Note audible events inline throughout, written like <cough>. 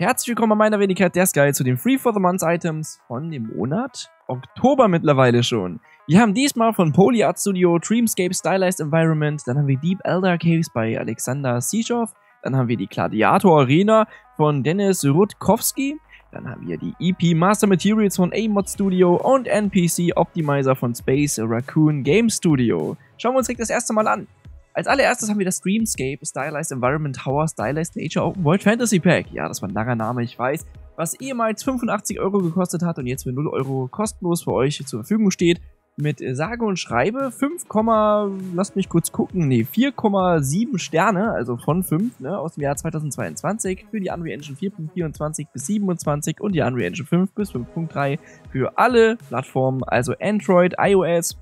Herzlich willkommen meiner Wenigkeit der Sky zu den Free for the Month Items von dem Monat Oktober mittlerweile schon. Wir haben diesmal von Poly Art Studio Dreamscape Stylized Environment, dann haben wir Deep Elder Caves bei Alexander Sischow, dann haben wir die Gladiator Arena von Dennis Rutkowski, dann haben wir die EP Master Materials von A-Mod Studio und NPC Optimizer von Space Raccoon Game Studio. Schauen wir uns direkt das erste Mal an. Als allererstes haben wir das Dreamscape Stylized Environment Tower Stylized Nature Open World Fantasy Pack. Ja, das war ein langer Name, ich weiß. Was ehemals 85 Euro gekostet hat und jetzt für 0 Euro kostenlos für euch zur Verfügung steht. Mit sage und schreibe 5, lasst mich kurz gucken, nee, 4,7 Sterne, also von 5, ne, aus dem Jahr 2022 für die Unreal Engine 4.24 bis 27 und die Unreal Engine 5 bis 5.3 für alle Plattformen, also Android, iOS,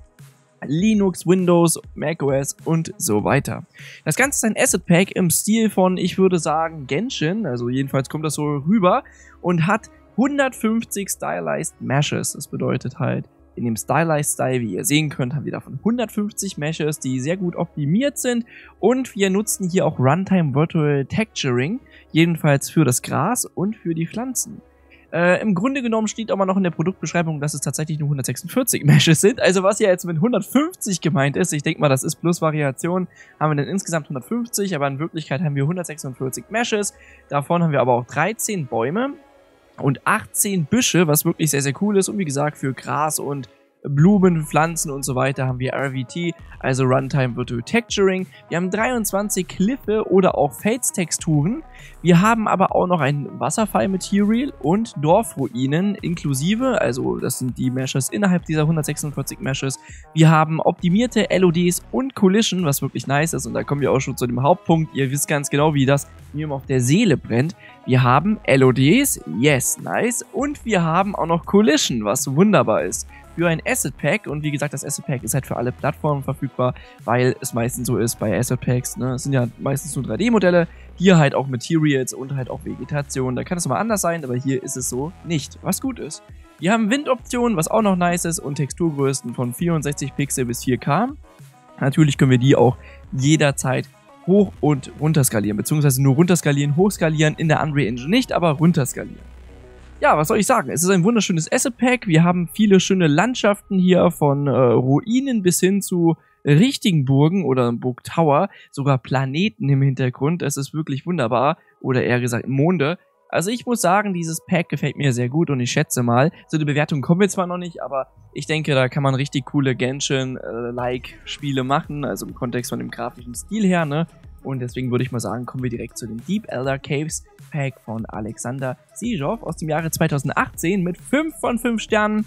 Linux, Windows, macOS und so weiter. Das Ganze ist ein Asset Pack im Stil von, ich würde sagen, Genshin, also jedenfalls kommt das so rüber und hat 150 Stylized Meshes. Das bedeutet halt, in dem Stylized Style, wie ihr sehen könnt, haben wir davon 150 Meshes, die sehr gut optimiert sind und wir nutzen hier auch Runtime Virtual Texturing, jedenfalls für das Gras und für die Pflanzen. Äh, Im Grunde genommen steht aber noch in der Produktbeschreibung, dass es tatsächlich nur 146 <laughs> Meshes sind. Also was ja jetzt mit 150 gemeint ist, ich denke mal, das ist plus Variation, haben wir dann insgesamt 150, aber in Wirklichkeit haben wir 146 Meshes. Davon haben wir aber auch 13 Bäume und 18 Büsche, was wirklich sehr, sehr cool ist. Und wie gesagt, für Gras und Blumen, Pflanzen und so weiter haben wir RVT, also Runtime Virtual Texturing. Wir haben 23 Kliffe oder auch Fels-Texturen. Wir haben aber auch noch ein Wasserfall-Material und Dorfruinen inklusive, also das sind die Meshes innerhalb dieser 146 Meshes. Wir haben optimierte LODs und Collision, was wirklich nice ist und da kommen wir auch schon zu dem Hauptpunkt. Ihr wisst ganz genau, wie das mir auf der Seele brennt. Wir haben LODs, yes, nice, und wir haben auch noch Collision, was wunderbar ist für ein Asset Pack. Und wie gesagt, das Asset Pack ist halt für alle Plattformen verfügbar, weil es meistens so ist bei Asset Packs. Ne? Es sind ja meistens nur 3D-Modelle. Hier halt auch Materials und halt auch Vegetation. Da kann es mal anders sein, aber hier ist es so nicht, was gut ist. Wir haben Windoptionen, was auch noch nice ist, und Texturgrößen von 64 Pixel bis 4K. Natürlich können wir die auch jederzeit hoch und runter skalieren, beziehungsweise nur runter skalieren, hoch skalieren, in der Unreal Engine nicht, aber runter skalieren ja, was soll ich sagen? Es ist ein wunderschönes Asset Pack. Wir haben viele schöne Landschaften hier von äh, Ruinen bis hin zu richtigen Burgen oder Burg Tower, sogar Planeten im Hintergrund. Es ist wirklich wunderbar. Oder eher gesagt Monde. Also ich muss sagen, dieses Pack gefällt mir sehr gut und ich schätze mal, so eine Bewertung kommen wir zwar noch nicht, aber ich denke, da kann man richtig coole Genshin-like Spiele machen, also im Kontext von dem grafischen Stil her, ne? Und deswegen würde ich mal sagen, kommen wir direkt zu dem Deep Elder Caves Pack von Alexander Sijov aus dem Jahre 2018 mit 5 von 5 Sternen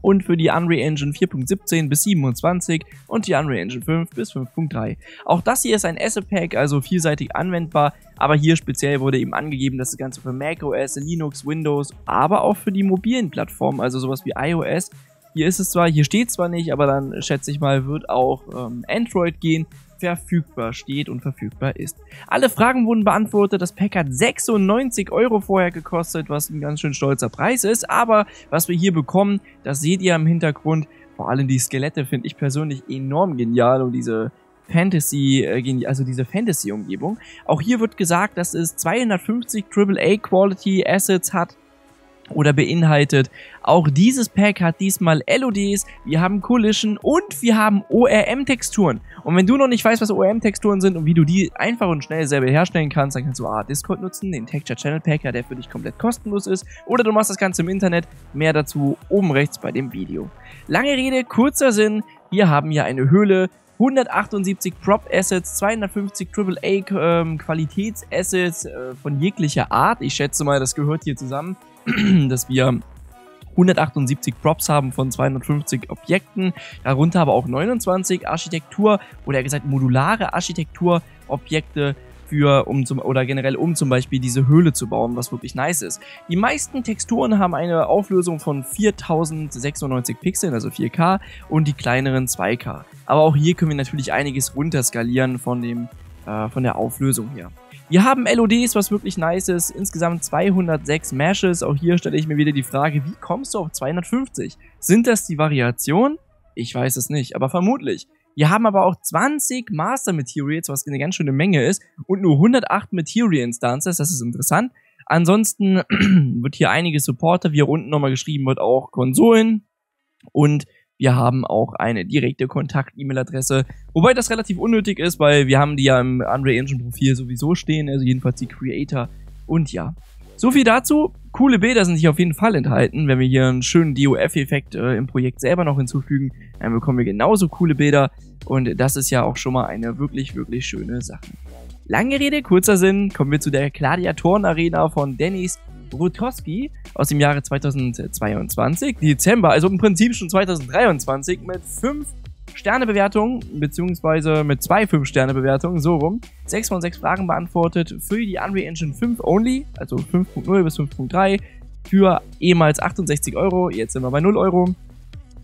und für die Unreal Engine 4.17 bis 27 und die Unreal Engine 5 bis 5.3. Auch das hier ist ein Asset Pack, also vielseitig anwendbar, aber hier speziell wurde eben angegeben, dass das Ganze für macOS, Linux, Windows, aber auch für die mobilen Plattformen, also sowas wie iOS. Hier ist es zwar, hier steht zwar nicht, aber dann schätze ich mal, wird auch ähm, Android gehen verfügbar steht und verfügbar ist. Alle Fragen wurden beantwortet. Das Pack hat 96 Euro vorher gekostet, was ein ganz schön stolzer Preis ist. Aber was wir hier bekommen, das seht ihr im Hintergrund. Vor allem die Skelette finde ich persönlich enorm genial und diese Fantasy, äh, also diese Fantasy-Umgebung. Auch hier wird gesagt, dass es 250 AAA Quality Assets hat oder beinhaltet. Auch dieses Pack hat diesmal LODs, wir haben Collision und wir haben ORM-Texturen. Und wenn du noch nicht weißt, was ORM-Texturen sind und wie du die einfach und schnell selber herstellen kannst, dann kannst du A, Discord nutzen, den Texture Channel Packer, der für dich komplett kostenlos ist, oder du machst das Ganze im Internet. Mehr dazu oben rechts bei dem Video. Lange Rede, kurzer Sinn, wir haben hier eine Höhle, 178 Prop Assets, 250 AAA ähm, Qualitätsassets äh, von jeglicher Art. Ich schätze mal, das gehört hier zusammen. <clears throat> dass wir 178 Props haben von 250 Objekten, darunter aber auch 29 Architektur oder gesagt modulare Architekturobjekte für, um zum, oder generell um zum Beispiel diese Höhle zu bauen, was wirklich nice ist. Die meisten Texturen haben eine Auflösung von 4096 Pixeln, also 4K, und die kleineren 2K. Aber auch hier können wir natürlich einiges runterskalieren von dem, äh, von der Auflösung her. Wir haben LODs, was wirklich nice ist. Insgesamt 206 Meshes. Auch hier stelle ich mir wieder die Frage, wie kommst du auf 250? Sind das die Variationen? Ich weiß es nicht, aber vermutlich. Wir haben aber auch 20 Master Materials, was eine ganz schöne Menge ist, und nur 108 Material Instances, das ist interessant. Ansonsten <clears throat> wird hier einige Supporter, wie hier unten nochmal geschrieben wird, auch Konsolen. Und wir haben auch eine direkte Kontakt-E-Mail-Adresse, wobei das relativ unnötig ist, weil wir haben die ja im Unreal Engine Profil sowieso stehen, also jedenfalls die Creator. Und ja, so viel dazu. Coole Bilder sind hier auf jeden Fall enthalten. Wenn wir hier einen schönen DOF-Effekt äh, im Projekt selber noch hinzufügen, dann bekommen wir genauso coole Bilder. Und das ist ja auch schon mal eine wirklich, wirklich schöne Sache. Lange Rede, kurzer Sinn, kommen wir zu der Gladiatoren-Arena von Dennis Rutowski aus dem Jahre 2022, Dezember, also im Prinzip schon 2023 mit 5 Sternebewertungen, beziehungsweise mit zwei 5-Sterne-Bewertungen, so rum. 6 von 6 Fragen beantwortet für die Unreal Engine 5 only, also 5.0 bis 5.3, für ehemals 68 Euro, jetzt sind wir bei 0 Euro,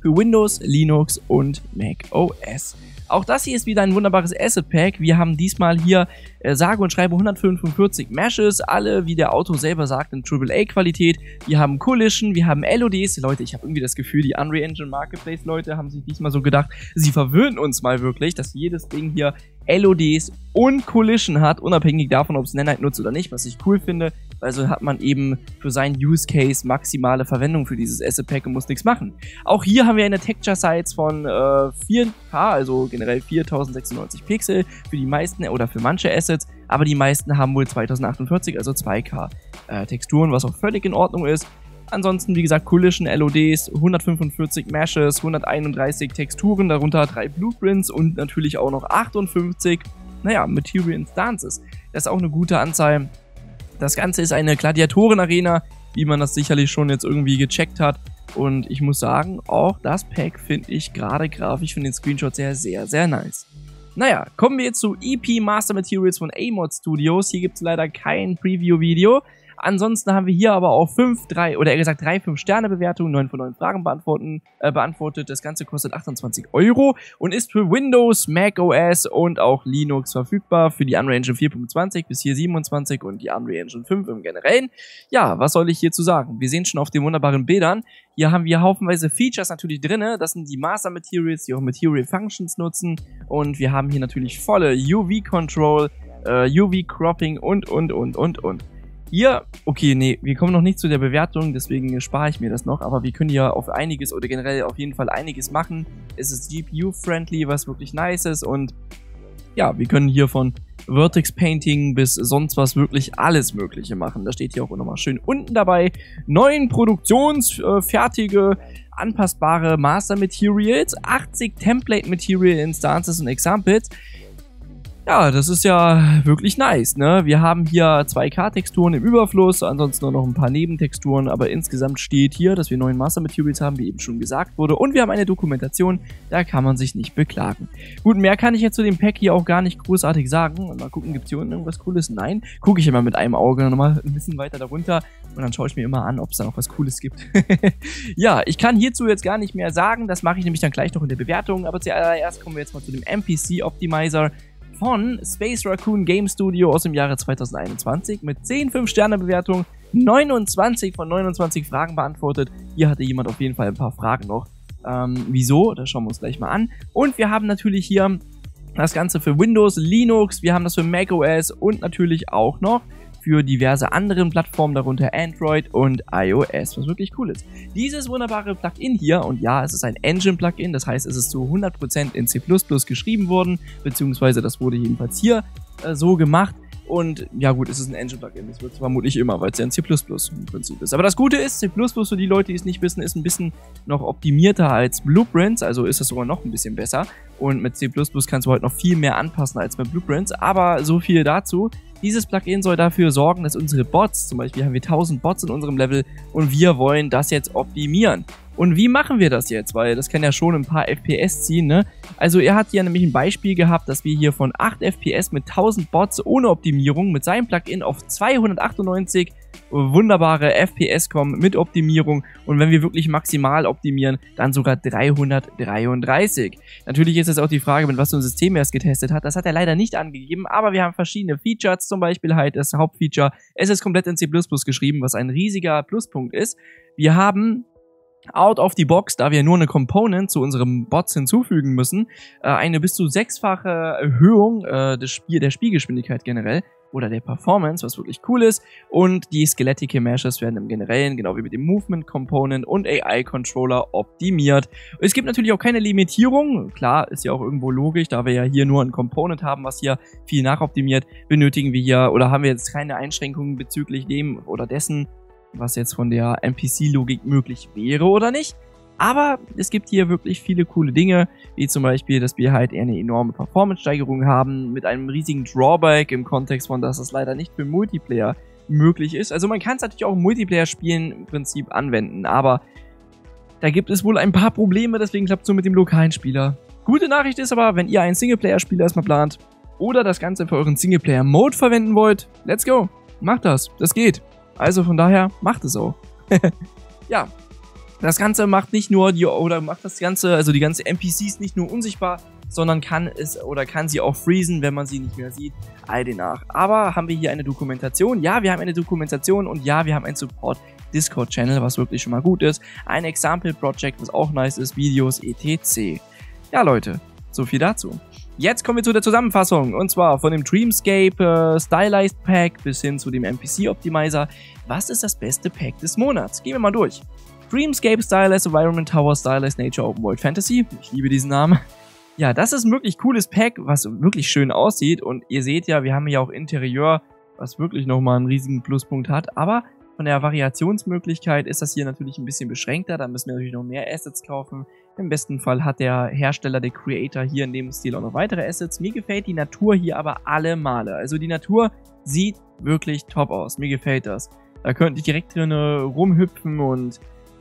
für Windows, Linux und Mac OS. Auch das hier ist wieder ein wunderbares Asset Pack. Wir haben diesmal hier äh, sage und schreibe 145 Meshes, alle, wie der Autor selber sagt, in AAA-Qualität. Wir haben Collision, wir haben LODs. Leute, ich habe irgendwie das Gefühl, die Unreal Engine Marketplace-Leute haben sich diesmal so gedacht, sie verwöhnen uns mal wirklich, dass jedes Ding hier LODs und Collision hat, unabhängig davon, ob es Nanite nutzt oder nicht, was ich cool finde, weil so hat man eben für seinen Use Case maximale Verwendung für dieses Asset Pack und muss nichts machen. Auch hier haben wir eine Texture Size von äh, 4K, also generell 4096 Pixel für die meisten oder für manche Assets, aber die meisten haben wohl 2048, also 2K äh, Texturen, was auch völlig in Ordnung ist. Ansonsten, wie gesagt, Collision LODs, 145 Meshes, 131 Texturen, darunter drei Blueprints und natürlich auch noch 58, naja, Material Instances. Das ist auch eine gute Anzahl. Das Ganze ist eine Gladiatoren-Arena, wie man das sicherlich schon jetzt irgendwie gecheckt hat. Und ich muss sagen, auch das Pack finde ich gerade grafisch von den Screenshots sehr, sehr, sehr nice. Naja, kommen wir zu EP Master Materials von A-Mod Studios. Hier gibt es leider kein Preview-Video. Ansonsten haben wir hier aber auch 5, 3 oder eher gesagt 3 5-Sterne-Bewertungen, 9 von 9 Fragen beantworten, äh, beantwortet. Das Ganze kostet 28 Euro und ist für Windows, Mac OS und auch Linux verfügbar für die Unreal Engine 4.20 bis hier 27 und die Unreal Engine 5 im Generellen. Ja, was soll ich hierzu sagen? Wir sehen schon auf den wunderbaren Bildern, hier haben wir haufenweise Features natürlich drinne. Das sind die Master Materials, die auch Material Functions nutzen. Und wir haben hier natürlich volle UV Control, äh, UV Cropping und, und, und, und, und. Hier, okay, nee, wir kommen noch nicht zu der Bewertung, deswegen spare ich mir das noch, aber wir können ja auf einiges oder generell auf jeden Fall einiges machen. Es ist GPU-friendly, was wirklich nice ist und ja, wir können hier von Vertex Painting bis sonst was wirklich alles Mögliche machen. Da steht hier auch nochmal schön unten dabei. Neuen produktionsfertige, anpassbare Master Materials, 80 Template Material Instances und Examples. Ja, das ist ja wirklich nice, ne? Wir haben hier 2K-Texturen im Überfluss, ansonsten nur noch ein paar Nebentexturen, aber insgesamt steht hier, dass wir neuen Master Materials haben, wie eben schon gesagt wurde. Und wir haben eine Dokumentation, da kann man sich nicht beklagen. Gut, mehr kann ich jetzt zu dem Pack hier auch gar nicht großartig sagen. Mal gucken, gibt es hier unten irgendwas Cooles? Nein. Gucke ich immer mit einem Auge nochmal ein bisschen weiter darunter und dann schaue ich mir immer an, ob es da noch was Cooles gibt. <laughs> ja, ich kann hierzu jetzt gar nicht mehr sagen, das mache ich nämlich dann gleich noch in der Bewertung, aber zuallererst kommen wir jetzt mal zu dem NPC Optimizer von Space Raccoon Game Studio aus dem Jahre 2021 mit 10 5-Sterne-Bewertungen, 29 von 29 Fragen beantwortet. Hier hatte jemand auf jeden Fall ein paar Fragen noch. Ähm, wieso? Das schauen wir uns gleich mal an. Und wir haben natürlich hier das Ganze für Windows, Linux, wir haben das für macOS und natürlich auch noch für diverse anderen Plattformen, darunter Android und iOS, was wirklich cool ist. Dieses wunderbare Plugin hier, und ja, es ist ein Engine-Plugin, das heißt, es ist zu 100% in C++ geschrieben worden, beziehungsweise das wurde jedenfalls hier äh, so gemacht. Und ja gut, es ist ein Engine-Plugin. Das wird vermutlich immer, weil es ja ein C++ im Prinzip ist. Aber das Gute ist, C++ für die Leute, die es nicht wissen, ist ein bisschen noch optimierter als Blueprints. Also ist das sogar noch ein bisschen besser. Und mit C++ kannst du heute noch viel mehr anpassen als mit Blueprints. Aber so viel dazu. Dieses Plugin soll dafür sorgen, dass unsere Bots, zum Beispiel haben wir 1000 Bots in unserem Level und wir wollen das jetzt optimieren. Und wie machen wir das jetzt? Weil das kann ja schon ein paar FPS ziehen, ne? Also er hat hier nämlich ein Beispiel gehabt, dass wir hier von 8 FPS mit 1000 Bots ohne Optimierung mit seinem Plugin auf 298 wunderbare FPS kommen mit Optimierung und wenn wir wirklich maximal optimieren, dann sogar 333. Natürlich ist es auch die Frage, mit was für ein System er es getestet hat. Das hat er leider nicht angegeben, aber wir haben verschiedene Features, zum Beispiel halt das Hauptfeature. Es ist komplett in C++ geschrieben, was ein riesiger Pluspunkt ist. Wir haben out of the box, da wir nur eine Component zu unserem Bots hinzufügen müssen, äh, eine bis zu sechsfache Erhöhung äh, der Spielgeschwindigkeit generell. Oder der Performance, was wirklich cool ist. Und die Skelettike Meshes werden im Generellen, genau wie mit dem Movement Component und AI Controller optimiert. Es gibt natürlich auch keine Limitierung. Klar, ist ja auch irgendwo logisch, da wir ja hier nur ein Component haben, was hier viel nachoptimiert, benötigen wir hier oder haben wir jetzt keine Einschränkungen bezüglich dem oder dessen, was jetzt von der NPC-Logik möglich wäre oder nicht. Aber es gibt hier wirklich viele coole Dinge, wie zum Beispiel, dass wir halt eine enorme Performance-Steigerung haben, mit einem riesigen Drawback im Kontext von, dass es leider nicht für Multiplayer möglich ist. Also man kann es natürlich auch im Multiplayer-Spielen im Prinzip anwenden, aber da gibt es wohl ein paar Probleme, deswegen klappt es nur mit dem lokalen Spieler. Gute Nachricht ist aber, wenn ihr einen Singleplayer-Spieler erstmal plant oder das Ganze für euren Singleplayer-Mode verwenden wollt, let's go, macht das, das geht. Also von daher, macht es auch. <laughs> ja, das Ganze macht nicht nur die, oder macht das Ganze, also die ganze NPCs nicht nur unsichtbar, sondern kann es oder kann sie auch freezen, wenn man sie nicht mehr sieht, all nach. Aber haben wir hier eine Dokumentation? Ja, wir haben eine Dokumentation und ja, wir haben einen Support Discord Channel, was wirklich schon mal gut ist. Ein Example Project, was auch nice ist, Videos etc. Ja, Leute, so viel dazu. Jetzt kommen wir zu der Zusammenfassung und zwar von dem Dreamscape äh, Stylized Pack bis hin zu dem NPC Optimizer. Was ist das beste Pack des Monats? Gehen wir mal durch. Dreamscape Stylized Environment Tower Stylized Nature Open World Fantasy. Ich liebe diesen Namen. Ja, das ist ein wirklich cooles Pack, was wirklich schön aussieht. Und ihr seht ja, wir haben hier auch Interieur, was wirklich nochmal einen riesigen Pluspunkt hat. Aber von der Variationsmöglichkeit ist das hier natürlich ein bisschen beschränkter. Da müssen wir natürlich noch mehr Assets kaufen. Im besten Fall hat der Hersteller, der Creator hier in dem Stil auch noch weitere Assets. Mir gefällt die Natur hier aber alle Male. Also die Natur sieht wirklich top aus. Mir gefällt das. Da könnte ich direkt drin rumhüpfen und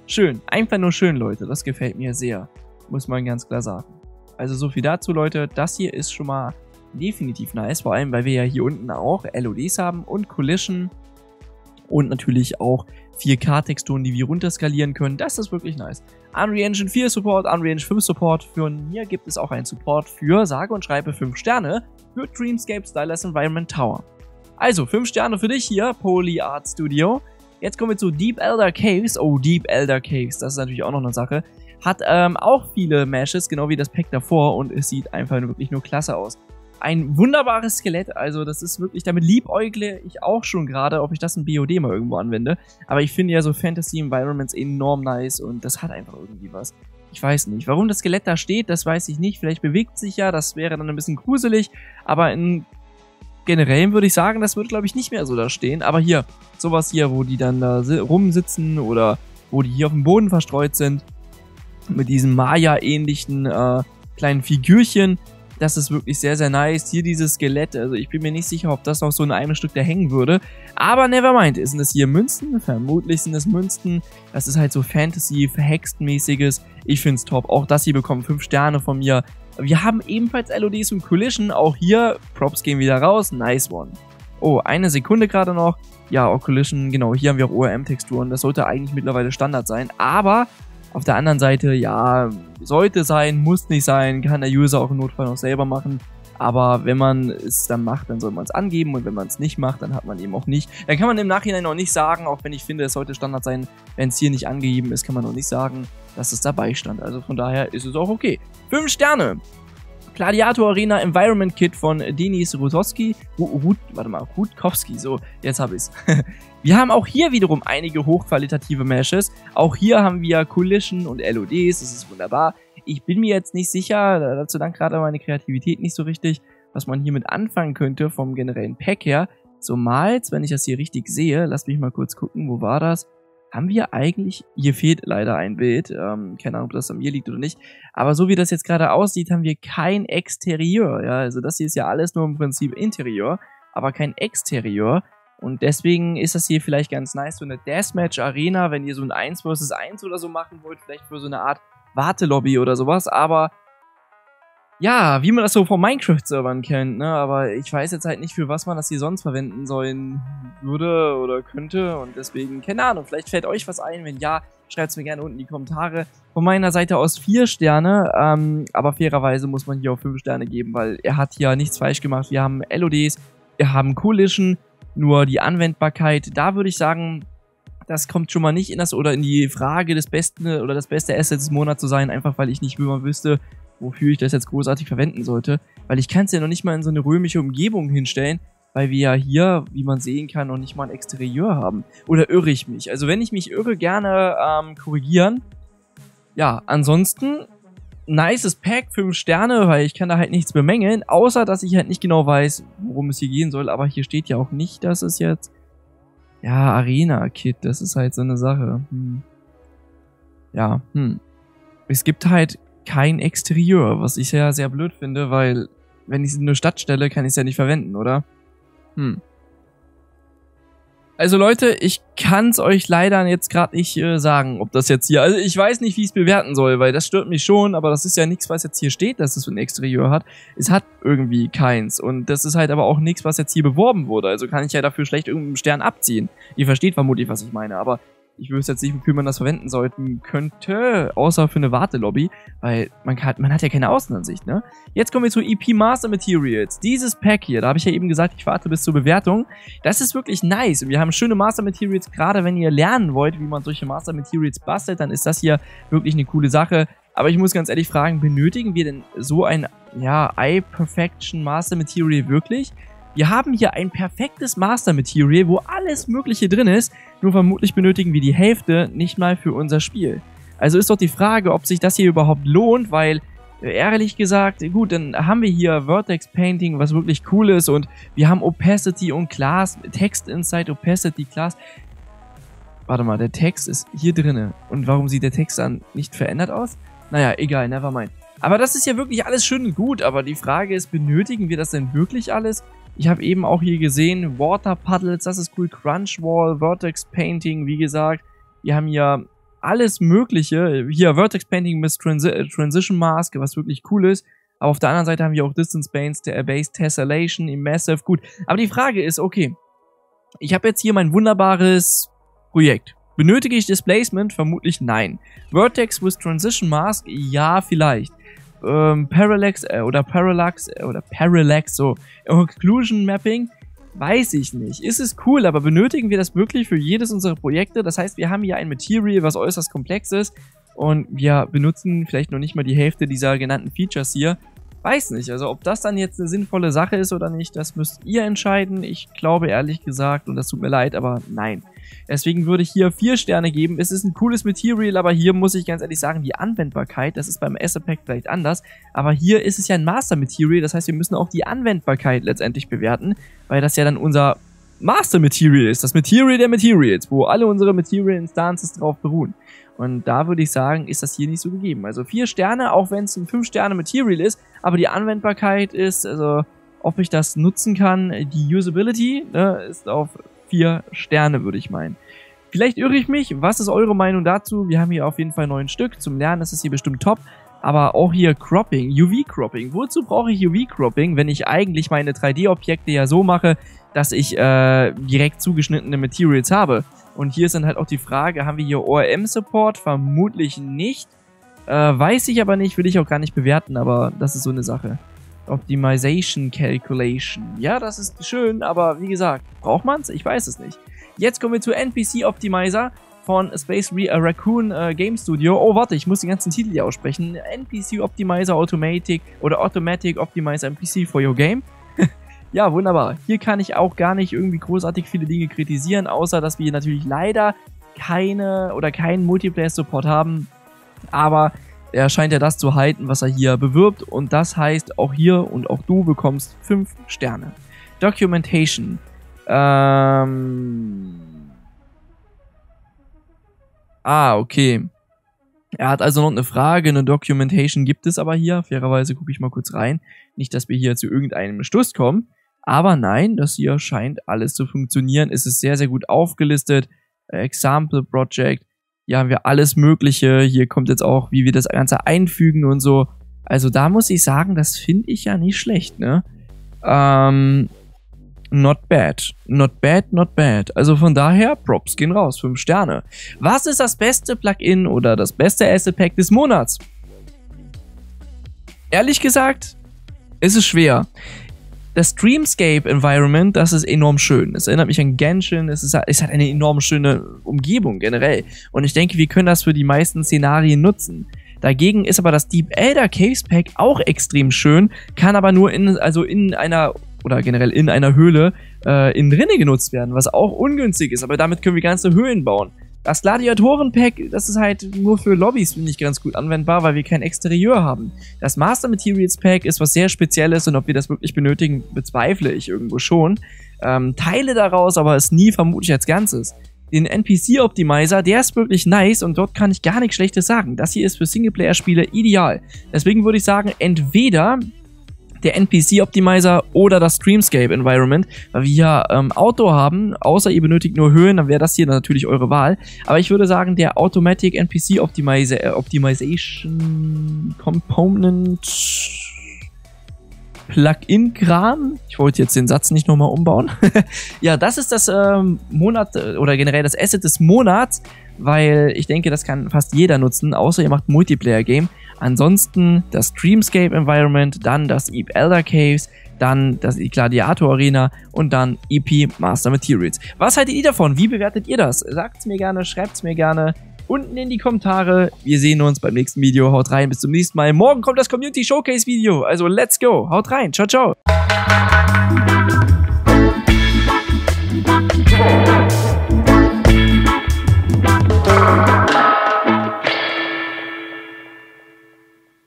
Schön, einfach nur schön, Leute. Das gefällt mir sehr, muss man ganz klar sagen. Also so viel dazu, Leute. Das hier ist schon mal definitiv nice, vor allem, weil wir ja hier unten auch LODs haben und Collision und natürlich auch 4K-Texturen, die wir runterskalieren können. Das ist wirklich nice. Unreal Engine 4 Support, Unreal Engine 5 Support. Für mir gibt es auch einen Support für, sage und schreibe 5 Sterne, für Dreamscape Stylus Environment Tower. Also, 5 Sterne für dich hier, Poly Art Studio. Jetzt kommen wir zu Deep Elder Caves. Oh, Deep Elder Caves, das ist natürlich auch noch eine Sache. Hat ähm, auch viele Meshes, genau wie das Pack davor und es sieht einfach wirklich nur klasse aus. Ein wunderbares Skelett, also das ist wirklich, damit liebäugle ich auch schon gerade, ob ich das in BOD mal irgendwo anwende. Aber ich finde ja so Fantasy Environments enorm nice und das hat einfach irgendwie was. Ich weiß nicht. Warum das Skelett da steht, das weiß ich nicht. Vielleicht bewegt sich ja, das wäre dann ein bisschen gruselig. Aber in generell würde ich sagen, das wird, glaube ich, nicht mehr so da stehen. Aber hier, sowas hier, wo die dann da rumsitzen oder wo die hier auf dem Boden verstreut sind, mit diesen Maya-ähnlichen äh, kleinen Figürchen, das ist wirklich sehr, sehr nice. Hier dieses Skelett, also ich bin mir nicht sicher, ob das noch so in einem Stück da hängen würde. Aber nevermind, sind das hier Münzen? Vermutlich sind es Münzen. Das ist halt so Fantasy, verhextmäßiges. Ich finde es top. Auch das hier bekommt 5 Sterne von mir. Wir haben ebenfalls LODs und Collision. Auch hier, Props gehen wieder raus. Nice one. Oh, eine Sekunde gerade noch. Ja, auch Collision, genau, hier haben wir auch ORM-Texturen. Das sollte eigentlich mittlerweile Standard sein. Aber auf der anderen Seite, ja, sollte sein, muss nicht sein, kann der User auch im Notfall noch selber machen. Aber wenn man es dann macht, dann soll man es angeben und wenn man es nicht macht, dann hat man eben auch nicht. Dann kann man im Nachhinein auch nicht sagen, auch wenn ich finde, es sollte Standard sein, wenn es hier nicht angegeben ist, kann man auch nicht sagen, dass es dabei stand. Also von daher ist es auch okay. Fünf Sterne. Gladiator Arena Environment Kit von Denis Rutowski. Rut, warte mal, Rutkowski, so, jetzt habe ich's. <laughs> wir haben auch hier wiederum einige hochqualitative Meshes. Auch hier haben wir Collision und LODs, das ist wunderbar. Ich bin mir jetzt nicht sicher, dazu dank gerade meine Kreativität nicht so richtig, was man hiermit anfangen könnte vom generellen Pack her. So mal, wenn ich das hier richtig sehe, lass mich mal kurz gucken, wo war das? Haben wir eigentlich, hier fehlt leider ein Bild, ähm, keine Ahnung, ob das an mir liegt oder nicht, aber so wie das jetzt gerade aussieht, haben wir kein Exterieur, ja, also das hier ist ja alles nur im Prinzip Interieur, aber kein Exterieur und deswegen ist das hier vielleicht ganz nice, so eine Deathmatch Arena, wenn ihr so ein 1 vs 1 oder so machen wollt, vielleicht für so eine Art Wartelobby oder sowas, aber ja, wie man das so von Minecraft-Servern kennt, ne? Aber ich weiß jetzt halt nicht, für was man das hier sonst verwenden sollen würde oder könnte. Und deswegen, keine Ahnung, vielleicht fällt euch was ein. Wenn ja, schreibt es mir gerne unten in die Kommentare. Von meiner Seite aus vier Sterne, ähm, aber fairerweise muss man hier auch fünf Sterne geben, weil er hat hier nichts falsch gemacht. Wir haben LODs, wir haben Coalition, nur die Anwendbarkeit. Da würde ich sagen, das kommt schon mal nicht in das oder in die Frage des besten oder das beste Asset des Monats zu sein, einfach weil ich nicht immer wüsste, wofür ich das jetzt großartig verwenden sollte, weil ich kann es ja noch nicht mal in so eine römische Umgebung hinstellen, weil wir ja hier, wie man sehen kann, noch nicht mal ein Exterieur haben. Oder irre ich mich? Also wenn ich mich irre, gerne ähm, korrigieren. Ja, ansonsten nices Pack, 5 Sterne, weil ich kann da halt nichts bemängeln, außer dass ich halt nicht genau weiß, worum es hier gehen soll, aber hier steht ja auch nicht, dass es jetzt ja, Arena-Kit, das ist halt so eine Sache. Hm. Ja, hm. Es gibt halt kein Exterieur, was ich ja sehr blöd finde, weil wenn ich es in eine Stadt stelle, kann ich es ja nicht verwenden, oder? Hm. Also Leute, ich kann es euch leider jetzt gerade nicht äh, sagen, ob das jetzt hier... Also ich weiß nicht, wie ich es bewerten soll, weil das stört mich schon, aber das ist ja nichts, was jetzt hier steht, dass es ein Exterieur hat. Es hat irgendwie keins und das ist halt aber auch nichts, was jetzt hier beworben wurde. Also kann ich ja dafür schlecht irgendeinen Stern abziehen. Ihr versteht vermutlich, was ich meine, aber ich wüsste jetzt nicht, wofür man das verwenden sollten könnte, außer für eine Wartelobby, weil man, kann, man hat ja keine Außenansicht, ne? Jetzt kommen wir zu EP Master Materials. Dieses Pack hier, da habe ich ja eben gesagt, ich warte bis zur Bewertung. Das ist wirklich nice und wir haben schöne Master Materials, gerade wenn ihr lernen wollt, wie man solche Master Materials bastelt, dann ist das hier wirklich eine coole Sache. Aber ich muss ganz ehrlich fragen, benötigen wir denn so ein, ja, Eye Perfection Master Material wirklich? Wir haben hier ein perfektes Master Material, wo alles mögliche drin ist, nur vermutlich benötigen wir die Hälfte nicht mal für unser Spiel. Also ist doch die Frage, ob sich das hier überhaupt lohnt, weil äh, ehrlich gesagt, gut, dann haben wir hier Vertex Painting, was wirklich cool ist und wir haben Opacity und Class, Text Inside Opacity Class. Warte mal, der Text ist hier drinne. Und warum sieht der Text dann nicht verändert aus? Naja, egal, never mind. Aber das ist ja wirklich alles schön und gut, aber die Frage ist, benötigen wir das denn wirklich alles? Ich habe eben auch hier gesehen, Water Puddles, das ist cool, Crunch Wall, Vertex Painting, wie gesagt. Wir haben hier alles mögliche. Hier Vertex Painting mit Transi Transition Mask, was wirklich cool ist. Aber auf der anderen Seite haben wir auch Distance Based, Based Tessellation, Immersive, gut. Aber die Frage ist, okay, ich habe jetzt hier mein wunderbares Projekt. Benötige ich Displacement? Vermutlich nein. Vertex with Transition Mask? Ja, vielleicht ähm, Parallax äh, oder Parallax äh, oder Parallax, so Occlusion Mapping, weiß ich nicht. Ist es cool, aber benötigen wir das wirklich für jedes unserer Projekte? Das heißt, wir haben hier ein Material, was äußerst komplex ist und wir benutzen vielleicht noch nicht mal die Hälfte dieser genannten Features hier. Weiß nicht, also ob das dann jetzt eine sinnvolle Sache ist oder nicht, das müsst ihr entscheiden. Ich glaube ehrlich gesagt, und das tut mir leid, aber nein. Deswegen würde ich hier vier Sterne geben. Es ist ein cooles Material, aber hier muss ich ganz ehrlich sagen, die Anwendbarkeit, das ist beim Asset-Pack vielleicht anders, aber hier ist es ja ein Master-Material, das heißt, wir müssen auch die Anwendbarkeit letztendlich bewerten, weil das ja dann unser Master-Material ist, das Material der Materials, wo alle unsere Material-Instances drauf beruhen. Und da würde ich sagen, ist das hier nicht so gegeben. Also vier Sterne, auch wenn es ein 5 Sterne Material ist, aber die Anwendbarkeit ist, also ob ich das nutzen kann, die Usability ne, ist auf vier Sterne, würde ich meinen. Vielleicht irre ich mich. Was ist eure Meinung dazu? Wir haben hier auf jeden Fall neun Stück. Zum Lernen ist es hier bestimmt top. Aber auch hier Cropping, UV-Cropping. Wozu brauche ich UV-Cropping, wenn ich eigentlich meine 3D-Objekte ja so mache, dass ich äh, direkt zugeschnittene Materials habe? Und hier ist dann halt auch die Frage, haben wir hier ORM-Support? Vermutlich nicht. Äh, weiß ich aber nicht, will ich auch gar nicht bewerten, aber das ist so eine Sache. Optimization Calculation. Ja, das ist schön, aber wie gesagt, braucht man's? Ich weiß es nicht. Jetzt kommen wir zu NPC Optimizer von Space Re äh, Raccoon äh, Game Studio. Oh, warte, ich muss die ganzen Titel hier aussprechen. NPC Optimizer Automatic oder Automatic Optimizer NPC for your game. <laughs> ja, wunderbar. Hier kann ich auch gar nicht irgendwie großartig viele Dinge kritisieren, außer dass wir natürlich leider keine oder keinen Multiplayer-Support haben. Aber er scheint ja das zu halten, was er hier bewirbt. Und das heißt, auch hier und auch du bekommst 5 Sterne. Documentation. Ähm. Ah, okay. Er hat also noch eine Frage, eine Documentation gibt es aber hier. Fairerweise gucke ich mal kurz rein. Nicht, dass wir hier zu irgendeinem Stuss kommen. Aber nein, das hier scheint alles zu funktionieren. Es ist sehr, sehr gut aufgelistet. Example Project, hier haben wir alles Mögliche. Hier kommt jetzt auch, wie wir das Ganze einfügen und so. Also da muss ich sagen, das finde ich ja nicht schlecht, ne? Ähm, not bad. Not bad, not bad. Also von daher, Props gehen raus. 5 Sterne. Was ist das beste Plugin oder das beste Asset Pack des Monats? Ehrlich gesagt, ist es schwer das Dreamscape Environment, das ist enorm schön. Es erinnert mich an Genshin, es, ist, es hat eine enorm schöne Umgebung generell. Und ich denke, wir können das für die meisten Szenarien nutzen. Dagegen ist aber das Deep Elder Caves Pack auch extrem schön, kann aber nur in, also in einer oder generell in einer Höhle äh, in Rinne genutzt werden, was auch ungünstig ist, aber damit können wir ganze Höhlen bauen. Das Gladiatoren-Pack, das ist halt nur für Lobbys, ich, ganz gut anwendbar, weil wir kein Exterieur haben. Das Master Materials Pack ist was sehr Spezielles und ob wir das wirklich benötigen, bezweifle ich irgendwo schon. Ähm, Teile daraus, aber ist nie vermutlich als Ganzes. Den NPC-Optimizer, der ist wirklich nice und dort kann ich gar nichts Schlechtes sagen. Das hier ist für Singleplayer-Spiele ideal. Deswegen würde ich sagen, entweder der NPC-Optimizer oder das Streamscape Environment, weil wir hier ähm, Auto haben, außer ihr benötigt nur Höhen, dann wäre das hier natürlich eure Wahl. Aber ich würde sagen, der Automatic NPC Optimizer, äh, Optimization Component Plugin-Kram. Ich wollte jetzt den Satz nicht nochmal umbauen. <laughs> ja, das ist das ähm, Monat äh, oder generell das Asset des Monats, weil ich denke, das kann fast jeder nutzen, außer ihr macht Multiplayer-Game. Ansonsten das Dreamscape Environment, dann das Eve Elder Caves, dann das Gladiator Arena und dann EP Master Materials. Was haltet ihr davon? Wie bewertet ihr das? Sagt's mir gerne, schreibt's mir gerne unten in die Kommentare. Wir sehen uns beim nächsten Video. Haut rein, bis zum nächsten Mal. Morgen kommt das Community Showcase Video. Also let's go. Haut rein. Ciao, ciao.